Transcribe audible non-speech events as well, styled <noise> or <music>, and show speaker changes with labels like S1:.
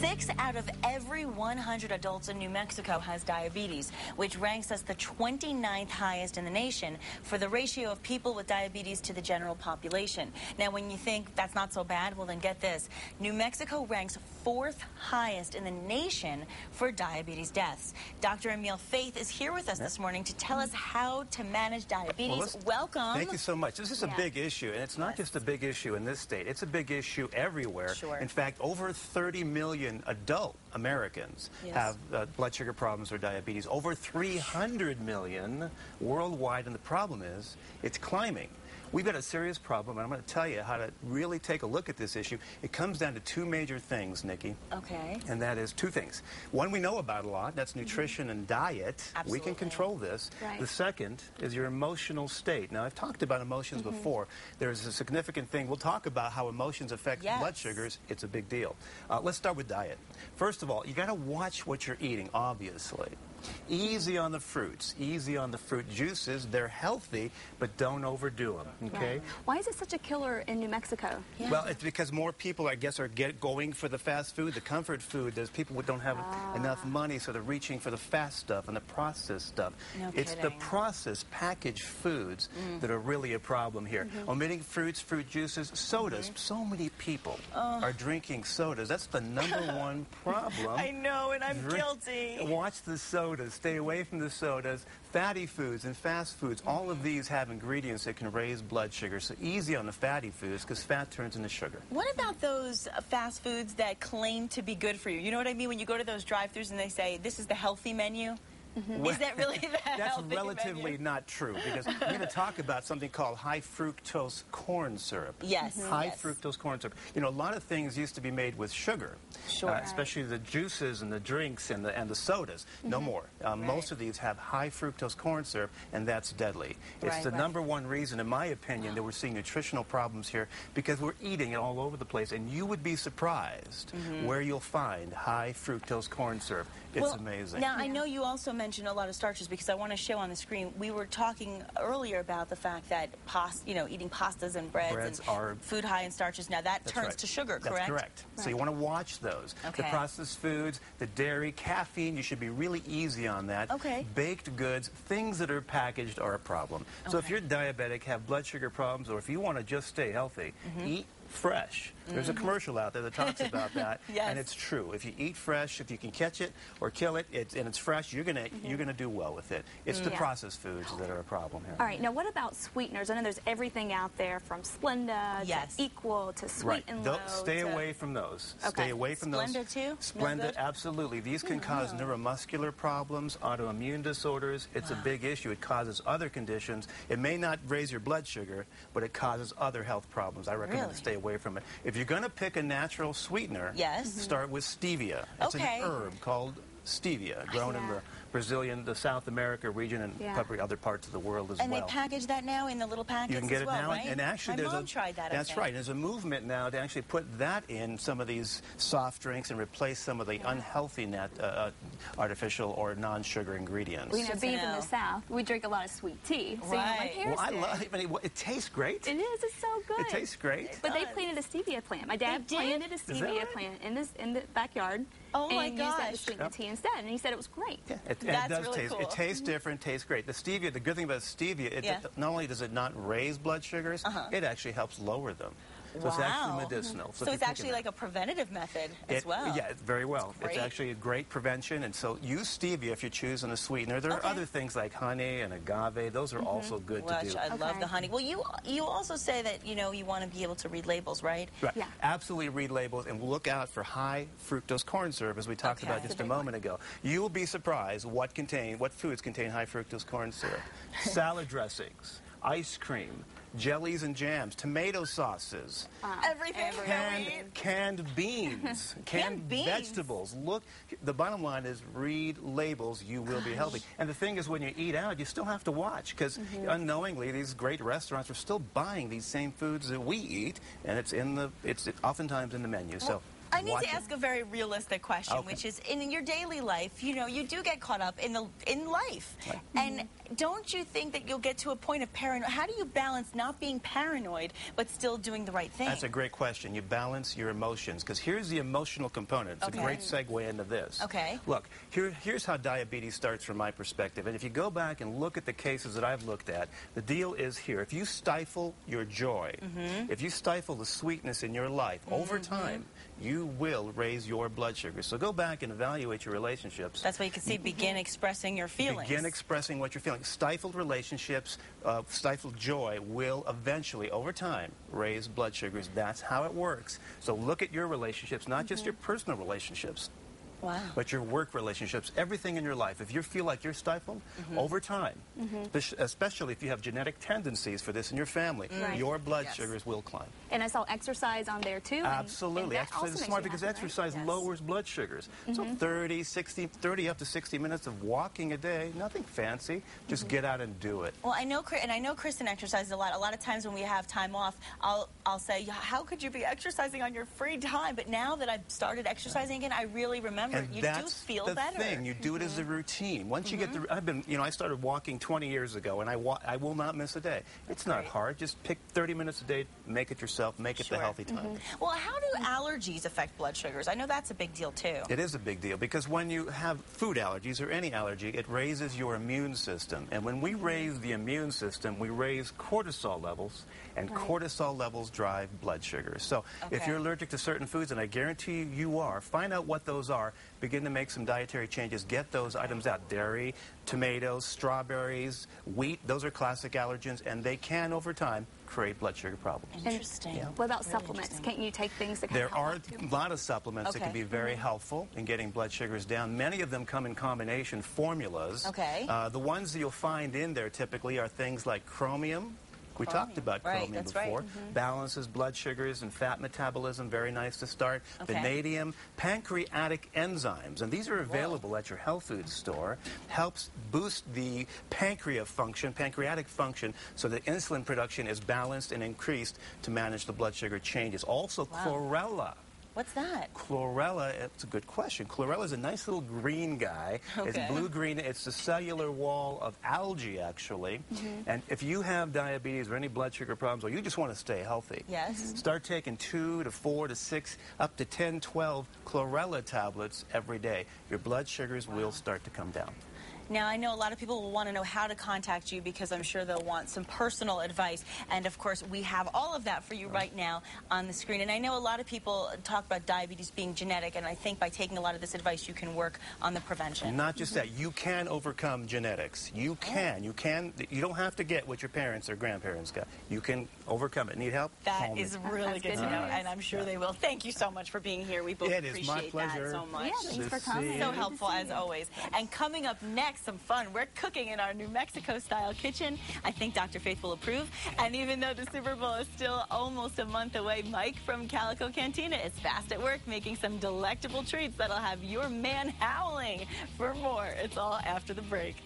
S1: Six out of every 100 adults in New Mexico has diabetes, which ranks us the 29th highest in the nation for the ratio of people with diabetes to the general population. Now, when you think that's not so bad, well, then get this. New Mexico ranks fourth highest in the nation for diabetes deaths. Dr. Emil Faithe is here with us this morning to tell us how to manage diabetes.
S2: Well,
S1: Welcome.
S2: Thank you so much. This is a big issue, and it's not
S1: Yes.
S2: just a big issue in this state. It's a big issue everywhere.
S1: Sure.
S2: In fact, over 30 million adult Americans
S1: Yes.
S2: have uh, blood sugar problems or diabetes. Over 300 million worldwide, and the problem is it's climbing. We've got a serious problem, and I'm going to tell you how to really take a look at this issue. It comes down to two major things, Nikki.
S1: Okay.
S2: And that is two things. One we know about a lot, that's nutrition and diet.
S1: Absolutely.
S2: We can control this.
S3: Right.
S2: The second is your emotional state. Now, I've talked about emotions before. There's a significant thing. We'll talk about how emotions affect
S1: Yes.
S2: blood sugars. It's a big deal. Uh, let's start with diet. First of all, you got to watch what you're eating, obviously. Easy on the fruits, easy on the fruit juices. They're healthy, but don't overdo them, okay?
S3: Why is it such a killer in New Mexico?
S1: Yeah.
S2: Well, it's because more people, I guess, are get going for the fast food, the comfort food. There's people who don't have enough money, so they're reaching for the fast stuff and the processed stuff.
S1: No
S2: it's the processed packaged foods
S1: Mm.
S2: that are really a problem here.
S1: Mm-hmm.
S2: Omitting fruits, fruit juices, sodas. So many people are drinking sodas. That's the number <laughs> one problem.
S1: I know, and I'm
S2: Drink-
S1: guilty.
S2: Watch the sodas. Stay away from the sodas. Fatty foods and fast foods, all of these have ingredients that can raise blood sugar. So easy on the fatty foods because fat turns into sugar.
S1: What about those fast foods that claim to be good for you? You know what I mean? When you go to those drive-thrus and they say, this is the healthy menu? Is that really the
S2: That's
S1: healthy
S2: relatively not true because we're going to talk about something called high fructose corn syrup.
S1: Yes, Mhm.
S2: High
S1: yes.
S2: fructose corn syrup. You know, a lot of things used to be made with sugar.
S1: Sure.
S2: uh, especially the juices and the drinks and the, and the sodas. No more. Uh, Most of these have high fructose corn syrup, and that's deadly. It's
S1: Right,
S2: the
S1: right.
S2: number one reason, in my opinion, that we're seeing nutritional problems here because we're eating it all over the place, and you would be surprised where you'll find high fructose corn syrup. It's
S1: well,
S2: amazing.
S1: Now, I know you also mentioned a lot of starches because I want to show on the screen. We were talking earlier about the fact that pasta, you know, eating pastas and breads,
S2: Breads
S1: and
S2: are-
S1: food high in starches. Now that turns
S2: right.
S1: to sugar, correct?
S2: That's
S1: correct?
S2: So you want to watch those.
S1: Okay.
S2: The processed foods, the dairy, caffeine, you should be really easy on that.
S1: Okay.
S2: Baked goods, things that are packaged are a problem. So if you're diabetic, have blood sugar problems, or if you want to just stay healthy,
S1: Mm-hmm.
S2: eat fresh. There's a commercial out there that talks about <laughs> that,
S1: Yes.
S2: and it's true. If you eat fresh, if you can catch it or kill it, it's, and it's fresh, you're gonna
S1: Mm-hmm.
S2: you're gonna do well with it. It's the processed foods that are a problem here.
S3: All right, now what about sweeteners? I know there's everything out there from Splenda
S1: Yes.
S3: to Equal to Sweet
S2: Right.
S3: and
S2: Tho-
S3: Low.
S2: stay
S3: to-
S2: away from those.
S3: Okay.
S2: Stay away from those.
S1: Splenda too?
S2: Splenda,
S1: good?
S2: absolutely. These can cause neuromuscular problems, autoimmune disorders. It's a big issue. It causes other conditions. It may not raise your blood sugar, but it causes other health problems. I recommend
S1: Really?
S2: to stay away from it. If you're going to pick a natural sweetener,
S1: Yes.
S2: Start with stevia. It's
S1: Okay.
S2: an herb called stevia, grown in the Brazilian, the South America region, and
S3: Yeah.
S2: probably other parts of the world as
S1: And
S2: well.
S1: And they package that now in the little packets
S2: You can get
S1: as
S2: it
S1: well,
S2: now,
S1: right?
S2: and actually,
S1: My
S2: there's
S1: mom
S2: a
S1: tried that. I
S2: That's right. There's a movement now to actually put that in some of these soft drinks and replace some of the unhealthy net, uh, uh, artificial or non-sugar ingredients.
S3: We know
S1: Good to
S3: being from the South, we drink a lot of sweet tea. So you know, my
S1: Right.
S3: parents
S2: well, I love it. I mean, it tastes great.
S3: It is. It's so good.
S2: It tastes great.
S3: But they planted a stevia plant. My dad planted a
S2: that
S3: stevia
S2: right?
S3: plant in this in the backyard.
S1: Oh, my
S3: and used that to
S1: gosh.
S3: sweeten
S2: Yep.
S3: the tea instead. And he said it was great.
S2: Yeah, it,
S1: That's
S2: it does
S1: really
S2: taste.
S1: cool.
S2: It tastes different. Tastes great. The stevia. The good thing about stevia, it
S1: Yeah.
S2: not only does it not raise blood sugars,
S1: Uh-huh.
S2: it actually helps lower them. So
S1: wow.
S2: it's actually medicinal.
S1: So,
S2: if
S1: it's actually
S2: picking
S1: like a preventative method as
S2: It-
S1: well.
S2: Yeah, very well. It's actually a great prevention, and so use stevia if you're choosing a sweetener. There are
S1: Okay.
S2: other things like honey and agave; those are mm-hmm. also good
S1: Which
S2: to do.
S1: I love the honey. Well, you you also say that you know you want to be able to read labels, right?
S2: Right.
S3: Yeah.
S2: Absolutely read labels and look out for high fructose corn syrup, as we talked
S1: Okay.
S2: about just a moment ago. You will be surprised what contain what foods contain high fructose corn syrup. <laughs> Salad dressings, ice cream, jellies and jams, tomato sauces.
S1: Everything.
S2: Canned, canned beans, <laughs> canned,
S1: beans?
S2: vegetables. Look, the bottom line is read labels, you will be healthy. And the thing is, when you eat out, you still have to watch because
S1: Mm-hmm.
S2: unknowingly, these great restaurants are still buying these same foods that we eat, and it's in the, it's oftentimes in the menu. So.
S1: I need to
S2: it.
S1: ask a very realistic question,
S2: Okay.
S1: which is in your daily life, you know, you do get caught up in the in life. And don't you think that you'll get to a point of paranoia? How do you balance not being paranoid but still doing the right thing?
S2: That's a great question. You balance your emotions because here's the emotional component. It's
S1: Okay.
S2: a great segue into this.
S1: Okay.
S2: Look, here, here's how diabetes starts from my perspective. And if you go back and look at the cases that I've looked at, the deal is here. If you stifle your joy,
S1: Mm-hmm.
S2: if you stifle the sweetness in your life over time, you will raise your blood sugar. So go back and evaluate your relationships.
S1: That's why you can see begin expressing your feelings.
S2: Begin expressing what you're feeling. Stifled relationships, uh, stifled joy will eventually, over time, raise blood sugars. That's how it works. So look at your relationships, not just your personal relationships,
S1: wow.
S2: but your work relationships, everything in your life. If you feel like you're stifled, mm-hmm. over time, mm-hmm. this- especially if you have genetic tendencies for this in your family, mm-hmm.
S3: Right.
S2: your blood
S1: Yes.
S2: sugars will climb.
S3: And I saw exercise on there too.
S2: Absolutely.
S3: and also
S2: exercise is smart because
S3: happy, right?
S2: exercise
S1: Yes.
S2: lowers blood sugars. So 30, 60, 30 up to 60 minutes of walking a day, nothing fancy. Just get out and do it.
S1: Well, I know, and I know Kristen exercises a lot. A lot of times when we have time off, I'll I'll say, "How could you be exercising on your free time?" But now that I've started exercising again, I really remember
S2: And
S1: you do feel
S2: the
S1: better.
S2: thing. You do it as a mm-hmm. routine. Once you get the, mm-hmm. I've been, you know, I started walking 20 years ago, and I wa- I will not miss a day. It's not
S1: great.
S2: hard. Just pick 30 minutes a day, make it yourself, make it
S1: Sure.
S2: the healthy time. Mm-hmm.
S1: Well, how do allergies affect blood sugars? I know that's a big deal too.
S2: It is a big deal because when you have food allergies or any allergy, it raises your immune system. And when we raise the immune system, we raise cortisol levels, and cortisol levels drive blood sugars. So if you're allergic to certain foods, and I guarantee you you are, find out what those are, begin to make some dietary changes, get those items out. Dairy, tomatoes, strawberries, wheat, those are classic allergens, and they can, over time, create blood sugar problems.
S1: Interesting.
S3: What about
S1: Really
S3: supplements? Can't you take things that kind
S2: There
S3: help
S2: are a lot of supplements that can be very helpful in getting blood sugars down. Many of them come in combination formulas.
S1: Okay.
S2: Uh, the ones that you'll find in there typically are things like chromium. We talked
S1: Chromium.
S2: about
S1: Right,
S2: chromium
S1: that's right.
S2: before. Mm-hmm. Balances blood sugars and fat metabolism. Very nice to start.
S1: Okay.
S2: Vanadium, pancreatic enzymes, and these are available at your health food store. Helps boost the pancreas function, pancreatic function, so that insulin production is balanced and increased to manage the blood sugar changes. Also,
S1: Wow.
S2: chlorella.
S1: What's that?
S2: Chlorella, it's a good question. Chlorella is a nice little green guy.
S1: Okay.
S2: It's blue-green. It's the cellular wall of algae, actually.
S1: Mm-hmm.
S2: And if you have diabetes or any blood sugar problems, or you just want to stay healthy,
S1: Yes.
S2: start taking two to four to six, up to 10, 12 chlorella tablets every day. Your blood sugars will start to come down.
S1: Now, I know a lot of people will want to know how to contact you because I'm sure they'll want some personal advice. And of course, we have all of that for you right now on the screen. And I know a lot of people talk about diabetes being genetic, and I think by taking a lot of this advice, you can work on the prevention.
S2: Not just that, mm-hmm. you can overcome genetics. You oh. can. You can. You don't have to get what your parents or grandparents got. You can overcome it. Need help?
S1: That
S2: Call me.
S1: is really
S3: That's
S1: good
S3: good
S1: to know,
S3: news.
S1: and I'm sure they will. Thank you so much for being here. We both
S2: It is my
S1: appreciate
S2: pleasure.
S1: that so much.
S3: Yeah, thanks for coming.
S1: So helpful as always. And coming up next, some fun. We're cooking in our New Mexico style kitchen. I think Dr. Faithe will approve. And even though the Super Bowl is still almost a month away, Mike from Calico Cantina is fast at work making some delectable treats that'll have your man howling. For more, it's all after the break.